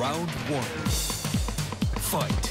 Round one. Fight.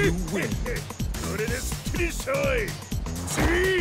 You win. これですっきりしたわい。次。